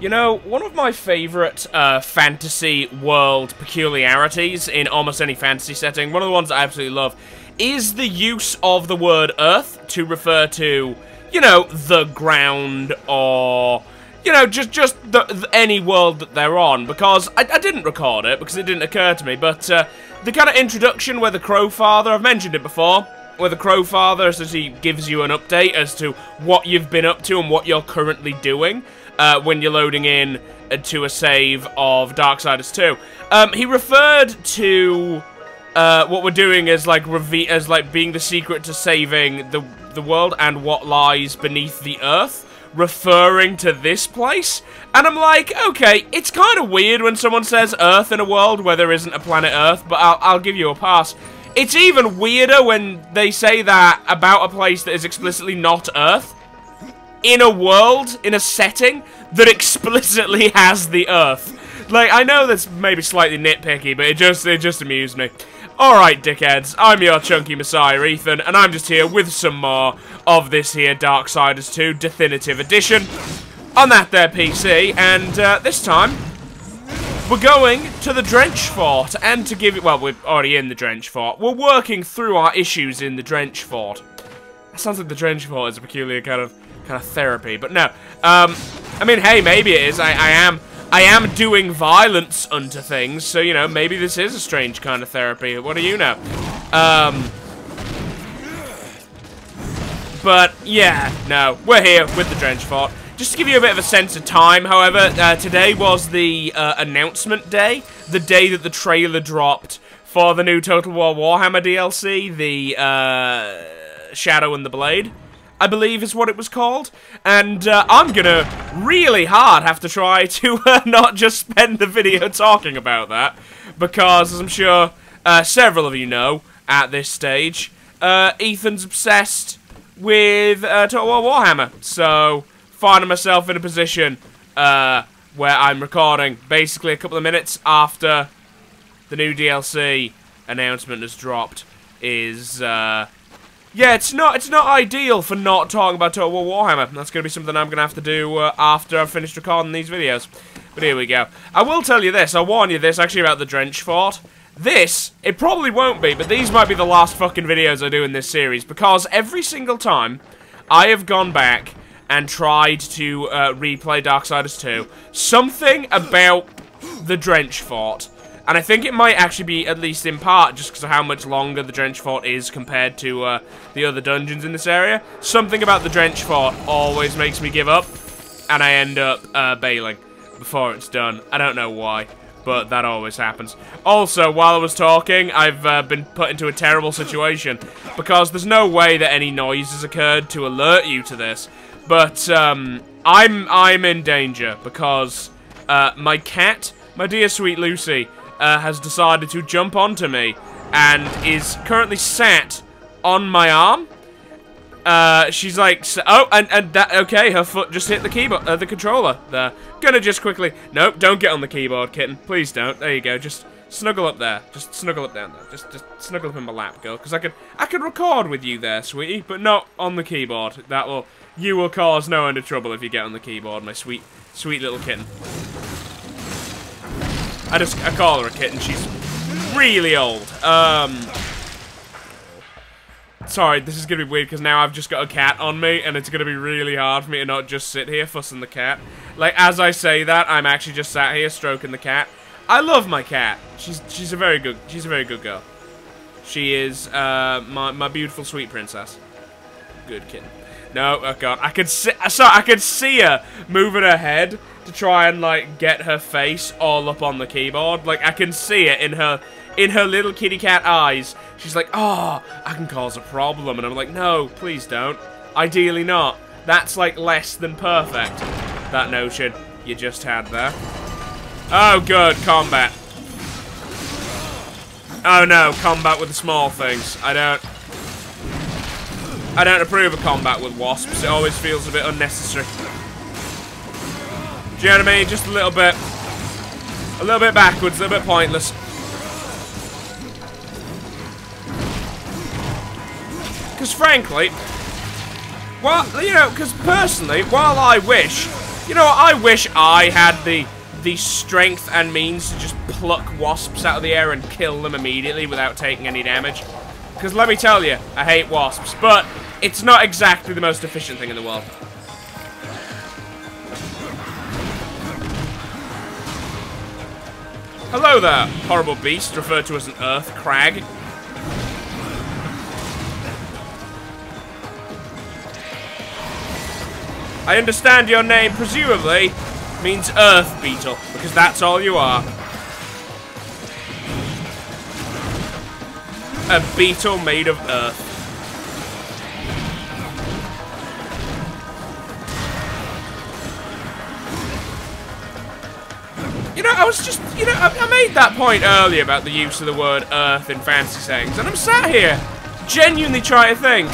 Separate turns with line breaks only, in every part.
You know, one of my favourite uh, fantasy world peculiarities in almost any fantasy setting, one of the ones I absolutely love, is the use of the word Earth to refer to, you know, the ground or, you know, just just the, the, any world that they're on. Because I, I, didn't record it because it didn't occur to me, but uh, the kind of introduction where the Crow Father, I've mentioned it before, where the Crow Father says he gives you an update as to what you've been up to and what you're currently doing uh, when you're loading in to a save of Darksiders 2. Um, he referred to uh, what we're doing as like as like being the secret to saving the the world and what lies beneath the earth, referring to this place. And I'm like, okay, it's kind of weird when someone says Earth in a world where there isn't a planet Earth, but I'll, I'll give you a pass. It's even weirder when they say that about a place that is explicitly not Earth in a world, in a setting, that explicitly has the Earth. Like, I know that's maybe slightly nitpicky, but it just, it just amused me. Alright, dickheads, I'm your chunky messiah, Ethan, and I'm just here with some more of this here Darksiders 2 Definitive Edition on that there PC, and uh, this time, we're going to the Drench Fort, and to give it, well, we're already in the Drench Fort. We're working through our issues in the Drench Fort. It sounds like the Drench Fort is a peculiar kind of kind of therapy. But no. Um, I mean, hey, maybe it is. I, I am I am doing violence unto things, so, you know, maybe this is a strange kind of therapy. What do you know? Um, but, yeah, no. We're here with the Drench Fort. Just to give you a bit of a sense of time, however, uh, today was the uh, announcement day. The day that the trailer dropped for the new Total War Warhammer DLC, the uh, Shadow and the Blade. I believe is what it was called. And uh, I'm gonna really hard have to try to uh, not just spend the video talking about that. Because, as I'm sure uh, several of you know at this stage, uh, Ethan's obsessed with uh, Total War Warhammer. So, finding myself in a position uh, where I'm recording basically a couple of minutes after the new DLC announcement has dropped is yeah, it's not it's not ideal for not talking about Total War Warhammer. That's going to be something I'm going to have to do uh, after I've finished recording these videos. But here we go. I will tell you this, I'll warn you this actually about the Drench Fort. This, it probably won't be, but these might be the last fucking videos I do in this series, because every single time I have gone back and tried to uh, replay Darksiders 2, something about the Drench Fort and I think it might actually be, at least in part, just because of how much longer the Drench Fort is compared to uh, the other dungeons in this area. Something about the Drench Fort always makes me give up, and I end up uh, bailing before it's done. I don't know why, but that always happens. Also, while I was talking, I've uh, been put into a terrible situation, because there's no way that any noise has occurred to alert you to this. But um, I'm, I'm in danger, because uh, my cat, my dear sweet Lucy, uh, has decided to jump onto me and is currently sat on my arm. Uh, she's like, oh, and, and that, okay, her foot just hit the keyboard, uh, the controller there. Gonna just quickly, nope, don't get on the keyboard, kitten. Please don't. There you go, just snuggle up there. Just snuggle up down there. Just, just snuggle up in my lap, girl. Because I could, I could record with you there, sweetie, but not on the keyboard. That will, you will cause no end of trouble if you get on the keyboard, my sweet, sweet little kitten. I just I call her a kitten. She's really old. Um, sorry, this is gonna be weird because now I've just got a cat on me, and it's gonna be really hard for me to not just sit here fussing the cat. Like as I say that, I'm actually just sat here stroking the cat. I love my cat. She's she's a very good she's a very good girl. She is uh, my my beautiful sweet princess. Good kitten. No, oh god, I could see. Sorry, I could see her moving her head to try and like get her face all up on the keyboard. Like I can see it in her in her little kitty cat eyes. She's like, "Oh, I can cause a problem," and I'm like, "No, please don't. Ideally not. That's like less than perfect." That notion you just had there. Oh, good combat. Oh no, combat with the small things. I don't. I don't approve of combat with wasps. It always feels a bit unnecessary. Do you know what I mean? Just a little bit. A little bit backwards, a little bit pointless. Because frankly, well, you know, because personally, while I wish You know, I wish I had the the strength and means to just pluck wasps out of the air and kill them immediately without taking any damage. Because let me tell you, I hate wasps, but it's not exactly the most efficient thing in the world. Hello there, horrible beast, referred to as an earth crag. I understand your name, presumably, means Earth Beetle, because that's all you are. A beetle made of earth. I was just, you know, I, I made that point earlier about the use of the word earth in fantasy settings, and I'm sat here, genuinely trying to think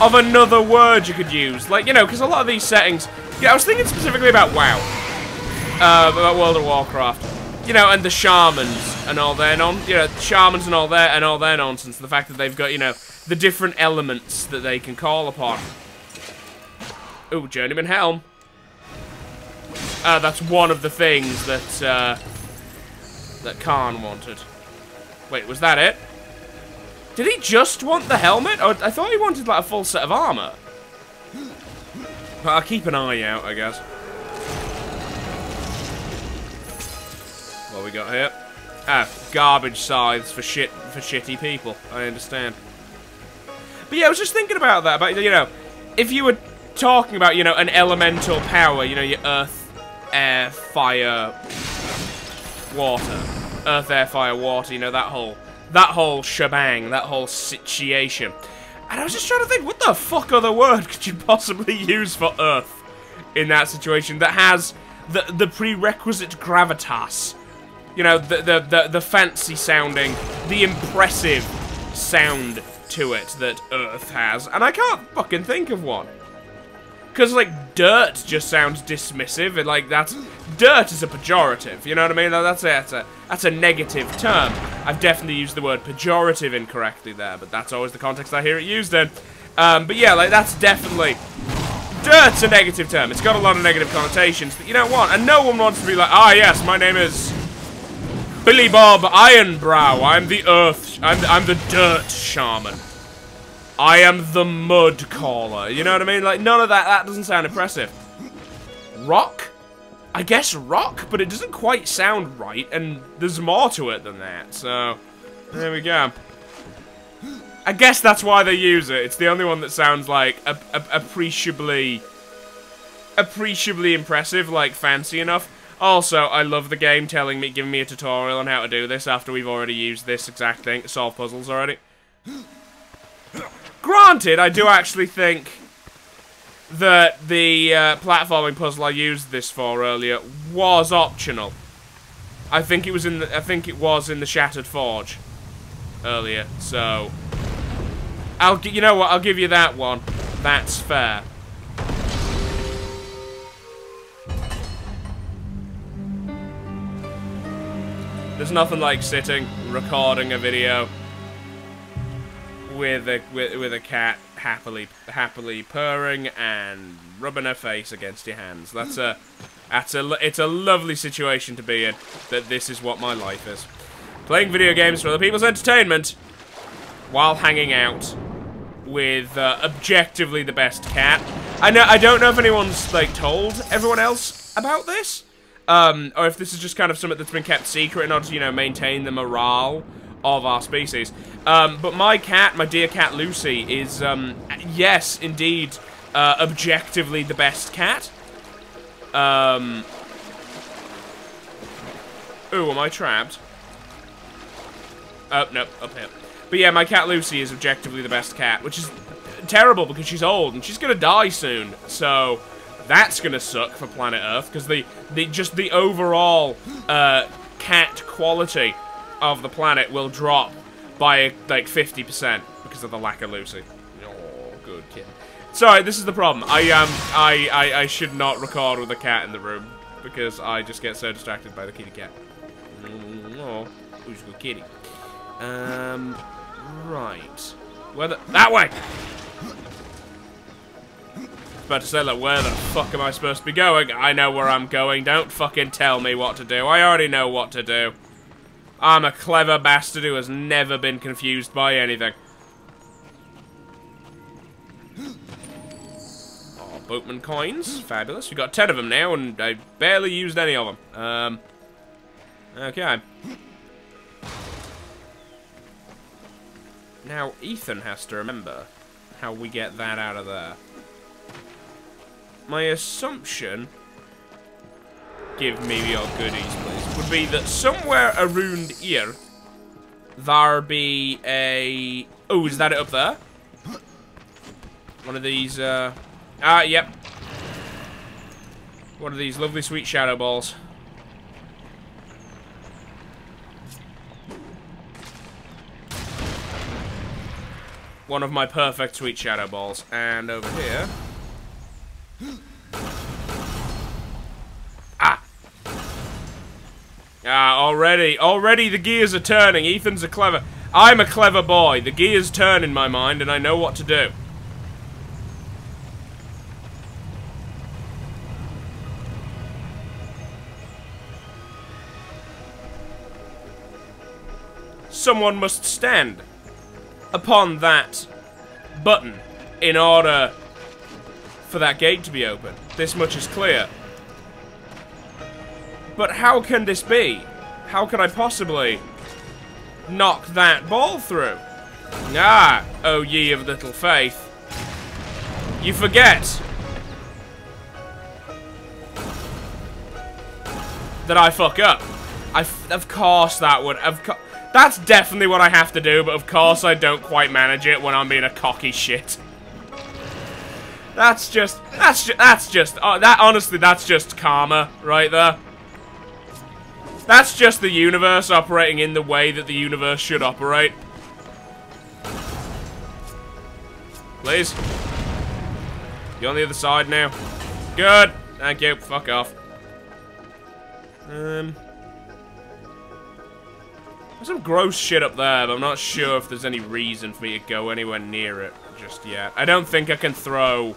of another word you could use. Like, you know, because a lot of these settings, yeah, I was thinking specifically about WoW. Uh, about World of Warcraft. You know, and the shamans and all their non, you know, shamans and all their and all their nonsense. The fact that they've got, you know, the different elements that they can call upon. Ooh, Journeyman Helm. Uh, that's one of the things that uh, that Karn wanted. Wait, was that it? Did he just want the helmet? Or I thought he wanted like a full set of armor. But I'll keep an eye out, I guess. What we got here? Ah, garbage scythes for shit for shitty people. I understand. But yeah, I was just thinking about that. But you know, if you were talking about you know an elemental power, you know your earth, air, fire, water, earth, air, fire, water. You know that whole that whole shebang, that whole situation. And I was just trying to think, what the fuck other word could you possibly use for Earth in that situation that has the the prerequisite gravitas? You know, the the the, the fancy sounding, the impressive sound to it that Earth has, and I can't fucking think of one. Because, like, dirt just sounds dismissive, and, like, that's... Dirt is a pejorative, you know what I mean? That's a, that's a, that's a negative term. I've definitely used the word pejorative incorrectly there, but that's always the context I hear it used in. Um, but yeah, like, that's definitely... Dirt's a negative term. It's got a lot of negative connotations that you don't want. And no one wants to be like, ah, yes, my name is... Billy Bob Ironbrow. I'm the Earth... I'm, I'm the Dirt Shaman. I am the mud caller. You know what I mean? Like, none of that, that doesn't sound impressive. Rock? I guess rock, but it doesn't quite sound right, and there's more to it than that, so... There we go. I guess that's why they use it. It's the only one that sounds like appreciably... appreciably impressive, like fancy enough. Also, I love the game telling me, giving me a tutorial on how to do this after we've already used this exact thing, solve puzzles already. Granted, I do actually think that the uh, platforming puzzle I used this for earlier was optional. I think it was in the, I think it was in the Shattered Forge earlier. So I'll you know what? I'll give you that one. That's fair. There's nothing like sitting, recording a video, with a with, with a cat happily happily purring and rubbing her face against your hands. That's a that's a it's a lovely situation to be in. That this is what my life is. Playing video games for other people's entertainment while hanging out with uh, objectively the best cat. I know I don't know if anyone's like told everyone else about this. Um, or if this is just kind of something that's been kept secret in order to, you know, maintain the morale of our species. Um, but my cat, my dear cat Lucy, is, um, yes, indeed, uh, objectively the best cat. Um, ooh, am I trapped? Oh, no, up here. But yeah, my cat Lucy is objectively the best cat, which is terrible because she's old and she's gonna die soon. So that's gonna suck for planet Earth because the the just the overall uh, cat quality of the planet will drop by like 50% because of the lack of Lucy. Oh, good kid. Sorry, this is the problem. I um I, I I should not record with a cat in the room because I just get so distracted by the kitty cat. Oh, who's a good kitty? Um, right. Whether that way. about to say, like, where the fuck am I supposed to be going? I know where I'm going. Don't fucking tell me what to do. I already know what to do. I'm a clever bastard who has never been confused by anything. Oh, boatman coins. Fabulous. We've got ten of them now, and I barely used any of them. Um, okay. Now, Ethan has to remember how we get that out of there. My assumption give me your goodies, please, would be that somewhere around here, there be a... Oh, is that it up there? One of these, uh... Ah, yep. One of these lovely sweet shadow balls. One of my perfect sweet shadow balls. And over here... Ah, already, already the gears are turning. Ethan's a clever... I'm a clever boy. The gears turn in my mind, and I know what to do. Someone must stand upon that button in order for that gate to be open. This much is clear. But how can this be? How could I possibly knock that ball through? Ah, oh ye of little faith. You forget that I fuck up. I of course that would, of. That's definitely what I have to do, but of course I don't quite manage it when I'm being a cocky shit. That's just, that's just, that's just, uh, that honestly, that's just karma right there. That's just the universe operating in the way that the universe should operate. Please. You're on the other side now? Good. Thank you. Fuck off. Um... There's some gross shit up there, but I'm not sure if there's any reason for me to go anywhere near it just yet. I don't think I can throw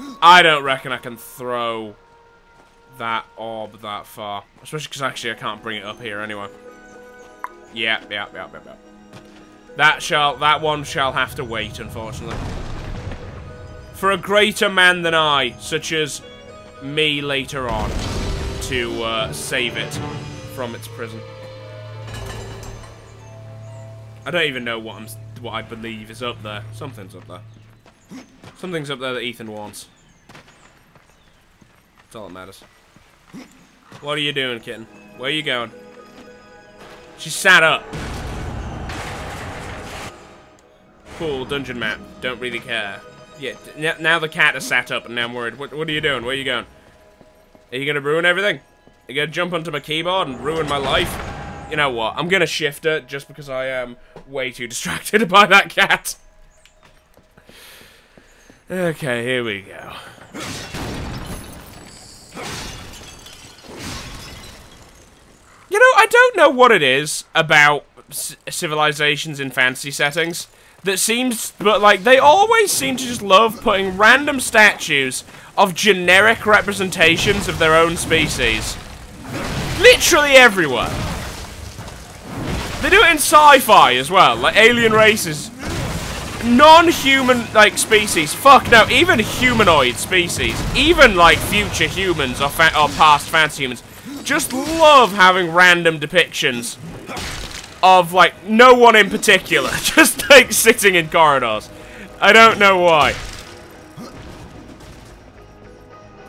I don't reckon I can throw that orb that far. Especially because actually I can't bring it up here anyway. Yeah, yeah, yeah, yeah. That shall, that one shall have to wait, unfortunately. For a greater man than I, such as me later on, to uh, save it from its prison. I don't even know what I'm, what I believe is up there. Something's up there. Something's up there that Ethan wants. That's all that matters. What are you doing, kitten? Where are you going? She sat up. Cool, dungeon map. Don't really care. Yeah, now the cat has sat up and now I'm worried. What, what are you doing? Where are you going? Are you gonna ruin everything? Are you gonna jump onto my keyboard and ruin my life? You know what? I'm gonna shift it just because I am way too distracted by that cat. Okay, here we go. You know, I don't know what it is about civilizations in fantasy settings that seems, but like, they always seem to just love putting random statues of generic representations of their own species. Literally everywhere. They do it in sci-fi as well, like alien races non-human, like, species. Fuck no, even humanoid species. Even, like, future humans or, or past fancy humans. Just love having random depictions of, like, no one in particular. Just, like, sitting in corridors. I don't know why.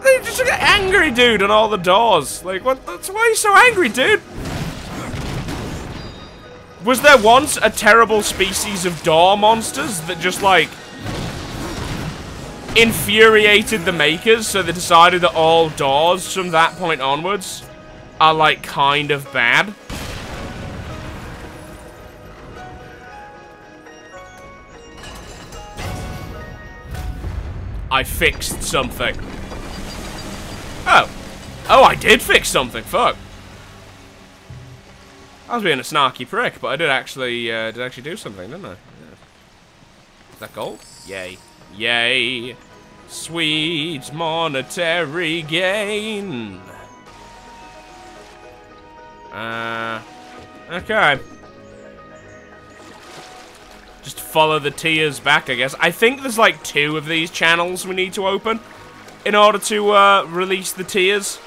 They just like an angry dude on all the doors. Like, what? That's why he's so angry, dude. Was there once a terrible species of door monsters that just, like, infuriated the makers, so they decided that all doors from that point onwards are, like, kind of bad? I fixed something. Oh. Oh, I did fix something. Fuck. I was being a snarky prick, but I did actually uh, did actually do something, didn't I? Yeah. Is that gold? Yay. Yay. Sweet monetary gain. Uh, okay. Just follow the tiers back, I guess. I think there's like two of these channels we need to open in order to uh, release the tiers.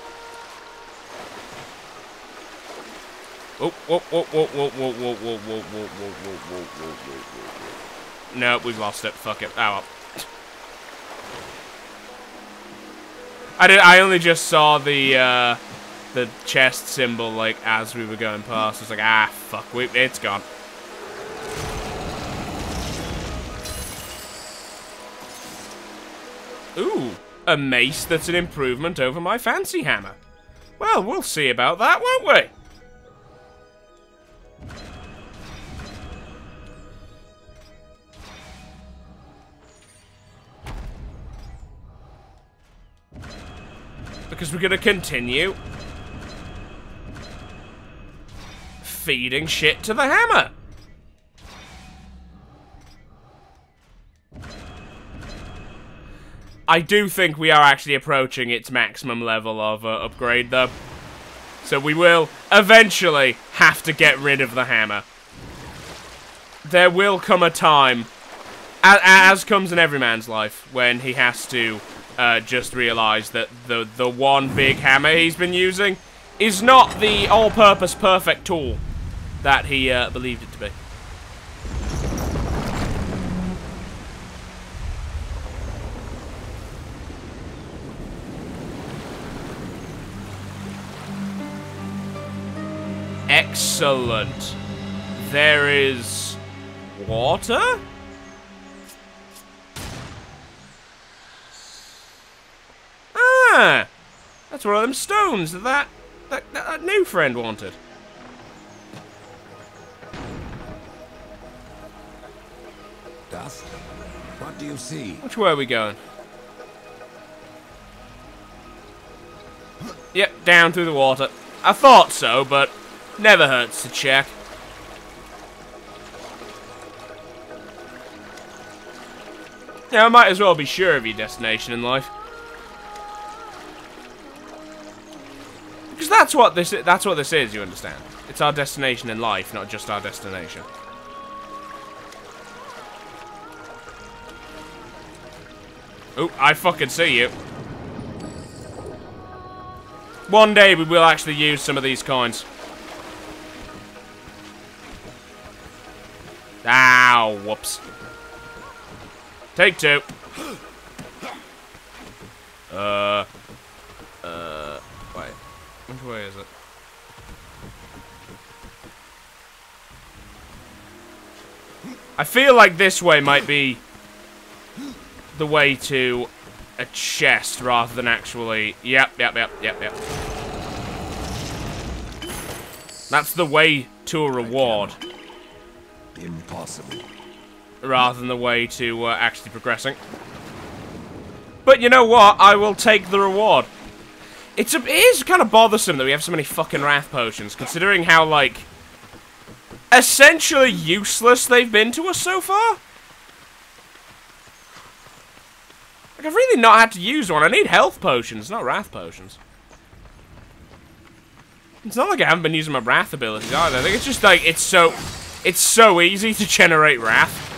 Oh, whoa, whoa, whoa, whoa, whoa, whoa, whoa, whoa, whoa, whoa, whoa, whoa, whoa, whoa, whoa. No, we've lost it. Fuck it. Oh, well. I did. I only just saw the uh, the chest symbol like as we were going past. I like, ah, fuck, we, it's gone. Ooh, a mace that's an improvement over my fancy hammer. Well, we'll see about that, won't we? Because we're going to continue feeding shit to the hammer. I do think we are actually approaching its maximum level of uh, upgrade, though. So we will eventually have to get rid of the hammer. There will come a time, as, as comes in every man's life, when he has to uh, just realized that the, the one big hammer he's been using is not the all-purpose perfect tool that he uh, believed it to be. Excellent. There is water? Ah! That's one of them stones that that, that, that new friend wanted.
Dust? What do you see?
Which way are we going? Yep, down through the water. I thought so, but never hurts to check. Yeah, I might as well be sure of your destination in life. That's what this that's what this is, you understand. It's our destination in life, not just our destination. Oh, I fucking see you. One day we will actually use some of these coins. Ow, whoops. Take two. Uh, way is it? I feel like this way might be the way to a chest rather than actually... Yep, yep, yep, yep, yep. That's the way to a reward.
Impossible.
Rather than the way to uh, actually progressing. But you know what? I will take the reward. It's a, it is kind of bothersome that we have so many fucking Wrath Potions, considering how, like, essentially useless they've been to us so far. Like, I've really not had to use one. I need health potions, not wrath potions. It's not like I haven't been using my wrath abilities either. I think it's just like, it's so, it's so easy to generate wrath.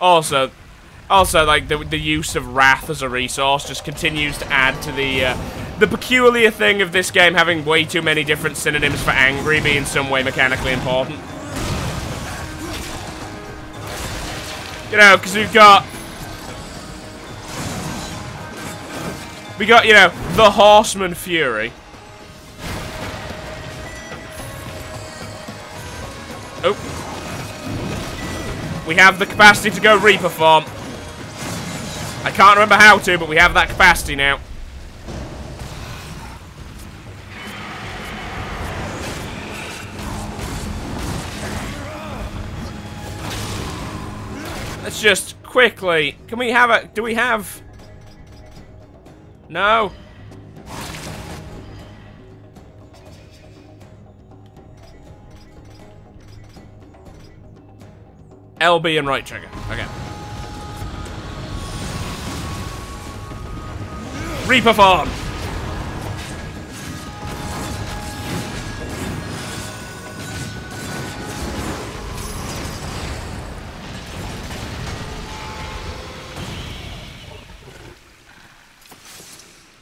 Also, also like the, the use of wrath as a resource just continues to add to the, uh, the peculiar thing of this game having way too many different synonyms for angry being some way mechanically important. You know, because we've got... We got, you know, the Horseman Fury. Oh. We have the capacity to go Reaper Form. I can't remember how to, but we have that capacity now. Let's just quickly... Can we have a... Do we have... No? LB and right trigger. Okay. Reaper form.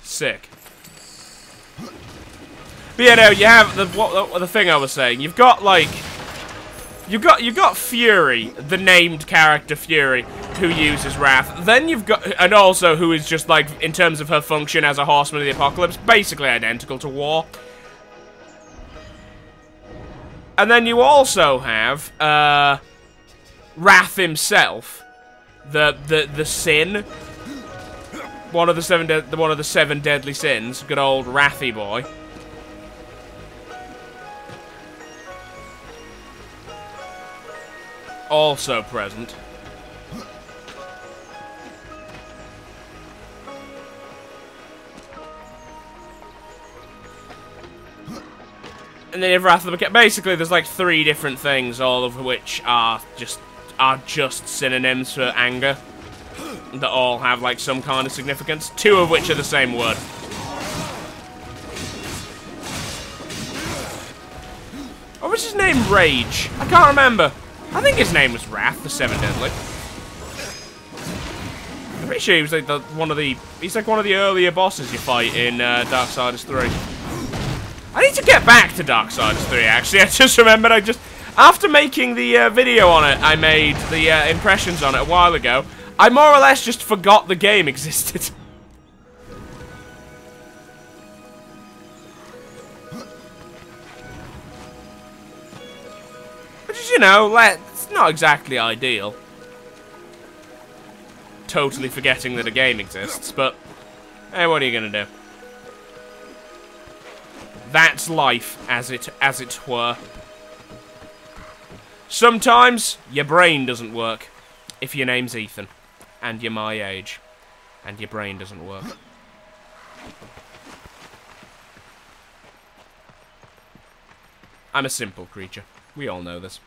Sick. But yeah, no, you have the what, the, the thing I was saying. You've got like You've got you've got Fury, the named character Fury, who uses Wrath. Then you've got and also who is just like in terms of her function as a Horseman of the Apocalypse, basically identical to War. And then you also have uh, Wrath himself, the the the Sin, one of the seven one of the seven deadly sins. Good old Wrathy boy. also present. And then Wrath of the Basically, there's like three different things, all of which are just are just synonyms for anger. That all have like some kind of significance. Two of which are the same word. What was his name? Rage? I can't remember. I think his name was Wrath, the Seven Deadly. I'm pretty sure he was like the, one of the... He's like one of the earlier bosses you fight in uh, Darksiders 3. I need to get back to Darksiders 3, actually. I just remembered I just... After making the uh, video on it, I made the uh, impressions on it a while ago. I more or less just forgot the game existed. Which you know, it's not exactly ideal. Totally forgetting that a game exists, but hey, what are you gonna do? That's life, as it as it were. Sometimes your brain doesn't work. If your name's Ethan, and you're my age, and your brain doesn't work. I'm a simple creature. We all know this.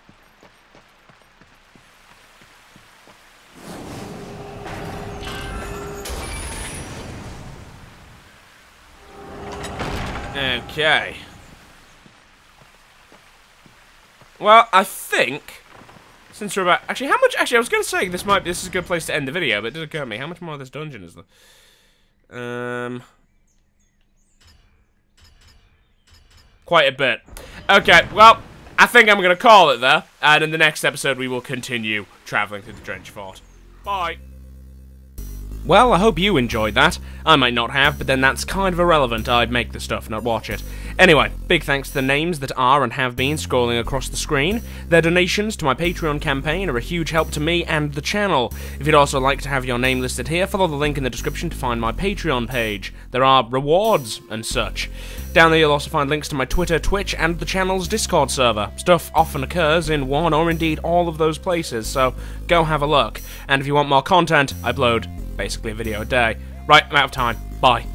Okay. Well, I think since we're about actually how much actually I was gonna say this might this is a good place to end the video, but it did occur to me how much more of this dungeon is there? Um quite a bit. Okay, well, I think I'm gonna call it there, and in the next episode we will continue traveling through the Drench Fort. Bye. Well, I hope you enjoyed that. I might not have, but then that's kind of irrelevant. I'd make the stuff, not watch it. Anyway, big thanks to the names that are and have been scrolling across the screen. Their donations to my Patreon campaign are a huge help to me and the channel. If you'd also like to have your name listed here, follow the link in the description to find my Patreon page. There are rewards and such. Down there you'll also find links to my Twitter, Twitch, and the channel's Discord server. Stuff often occurs in one or indeed all of those places, so go have a look. And if you want more content, I upload basically a video a day. Right, I'm out of time. Bye.